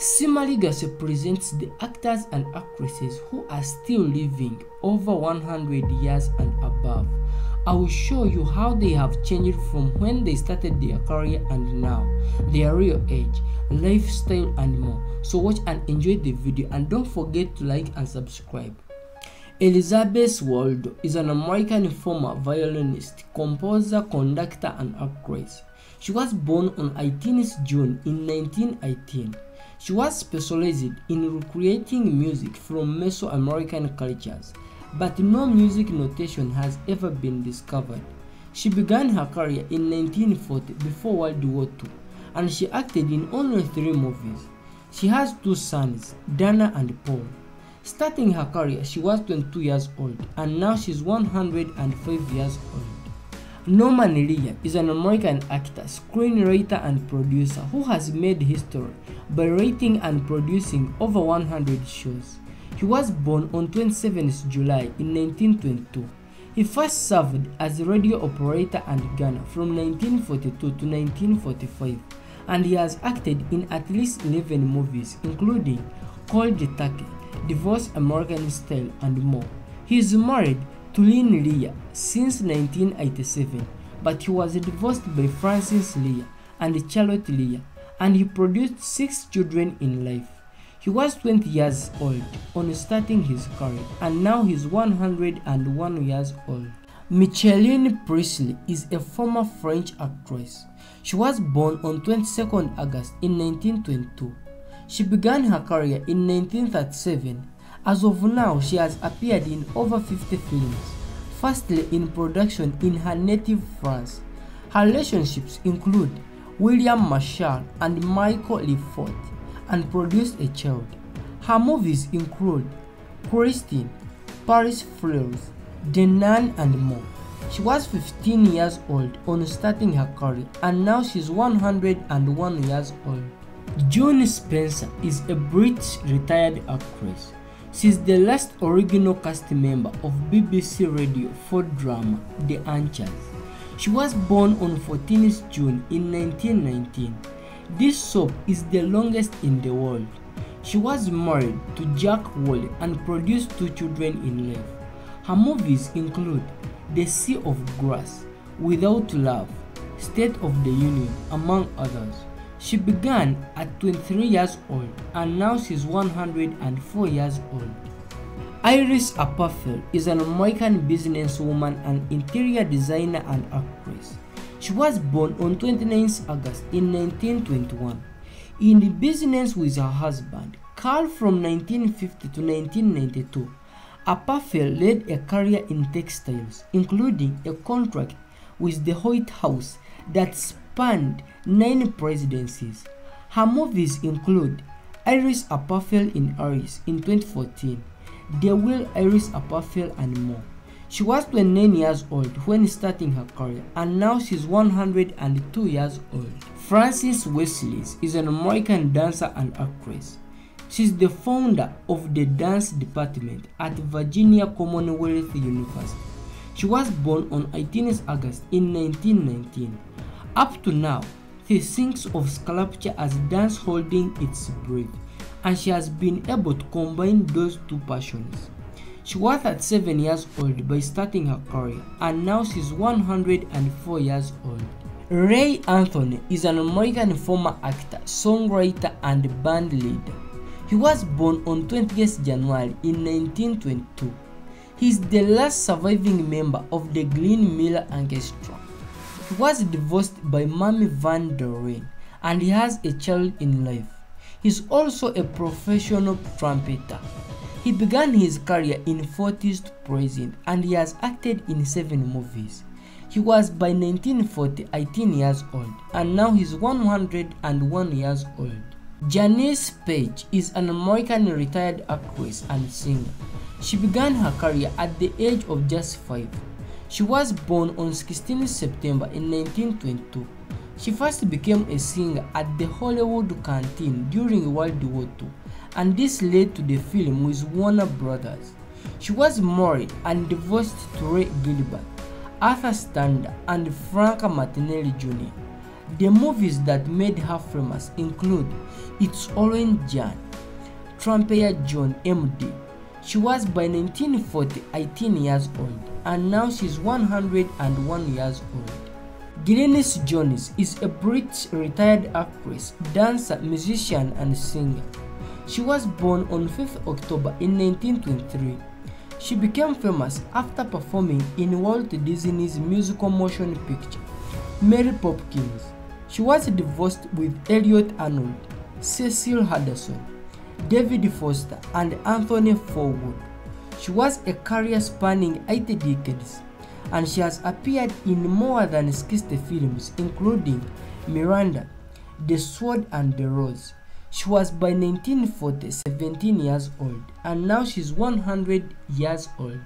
Sima Legacy presents the actors and actresses who are still living over 100 years and above. I will show you how they have changed from when they started their career and now, their real age, lifestyle and more. So watch and enjoy the video and don't forget to like and subscribe. Elizabeth Waldo is an American former violinist, composer, conductor and actress. She was born on 18th June in 1918. She was specialized in recreating music from Mesoamerican cultures, but no music notation has ever been discovered. She began her career in 1940 before World War II, and she acted in only three movies. She has two sons, Dana and Paul. Starting her career, she was 22 years old, and now she's 105 years old. Norman Lear is an American actor, screenwriter, and producer who has made history by writing and producing over 100 shows. He was born on 27 July in 1922. He first served as a radio operator and gunner from 1942 to 1945, and he has acted in at least 11 movies, including Cold Turkey, Divorce American Style, and more. He is married to Lynn Lear since 1987, but he was divorced by Frances Lear and Charlotte Lear, and he produced six children in life. He was 20 years old on starting his career, and now he's 101 years old. Micheline Presle is a former French actress. She was born on 22nd August in 1922. She began her career in 1937. As of now, she has appeared in over 50 films, firstly in production in her native France. Her relationships include William Marshall and Michael Lefort, and produced a child. Her movies include Christine, Paris Fleurs, The Nun, and more. She was 15 years old on starting her career, and now she's 101 years old. June Spencer is a British retired actress. She's the last original cast member of BBC Radio 4 drama The Archers. She was born on 14th June in 1919. This soap is the longest in the world. She was married to Jack Woolley and produced two children in life. Her movies include The Sea of Grass, Without Love, State of the Union, among others. She began at 23 years old and now she's 104 years old. Iris Apfel is an American businesswoman and interior designer and actress. She was born on 29 August in 1921. In business with her husband, Carl from 1950 to 1992, Apfel led a career in textiles, including a contract with the White House that spanned nine presidencies. Her movies include Iris Apfel in Iris in 2014, The Will Iris Apfel and more. She was 29 years old when starting her career and now she's 102 years old. Frances Wessells is an American dancer and actress. She's the founder of the dance department at Virginia Commonwealth University. She was born on 18 August in 1919. Up to now, she thinks of sculpture as dance holding its breath, and she has been able to combine those two passions. She was at 7 years old by starting her career, and now she's 104 years old. Ray Anthony is an American former actor, songwriter, and band leader. He was born on 20th January in 1922. He is the last surviving member of the Glenn Miller Orchestra. He was divorced by Mamie Van Doren and he has a child in life. He is also a professional trumpeter. He began his career in 40s to present and he has acted in 7 movies. He was by 1940 18 years old and now he's 101 years old. Janis Paige is an American retired actress and singer. She began her career at the age of just 5. She was born on 16 September in 1922. She first became a singer at the Hollywood Canteen during World War II, and this led to the film with Warner Brothers. She was married and divorced to Ray Gilbert, Arthur Stander, and Frank Martinelli Jr. The movies that made her famous include It's Orange Jan, Trumpeter John MD. She was by 1940 18 years old and now she's 101 years old. Glynis Johns is a British retired actress, dancer, musician and singer. She was born on 5th October in 1923. She became famous after performing in Walt Disney's musical motion picture, Mary Poppins. She was divorced with Elliot Arnold, Cecil Henderson, David Foster, and Anthony Forwood. She was a career spanning 80 decades and she has appeared in more than 60 films including Miranda, The Sword and the Rose. She was by 1940 17 years old and now she's 100 years old.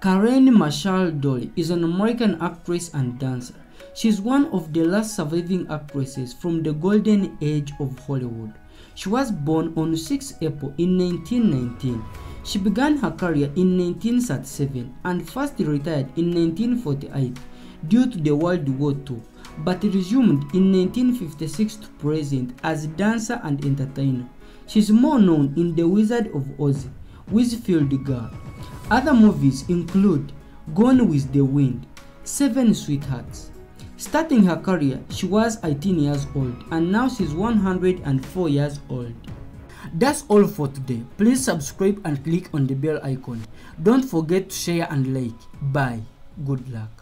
Caren Marshall Dolly is an American actress and dancer. She is one of the last surviving actresses from the golden age of Hollywood. She was born on 6 April in 1919. She began her career in 1937 and first retired in 1948 due to the World War II, but resumed in 1956 to present as dancer and entertainer. She is more known in The Wizard of Oz, Ziegfeld Girl. Other movies include Gone with the Wind, Seven Sweethearts. Starting her career, she was 18 years old and now she's 104 years old. That's all for today. Please subscribe and click on the bell icon. Don't forget to share and like. Bye. Good luck.